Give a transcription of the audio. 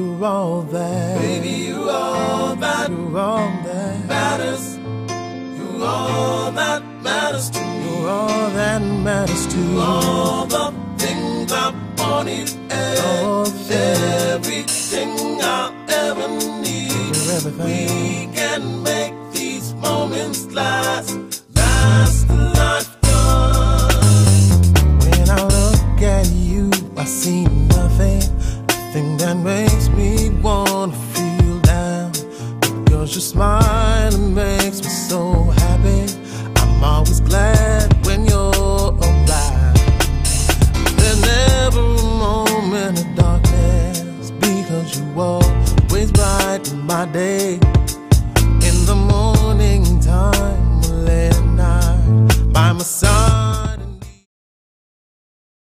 you're all that. Baby, you all that. You're all that matters. You're all that matters to me. You're all that matters to me. All the things I wanted everything I ever need. We can make these moments last, last a lifetime. When I look at you, I see nothing that makes me wanna feel down. Because your smile makes me so happy. I'm always glad when you're around. There's never a moment of darkness because you always brighten my day. In the morning time, late at night, by my side.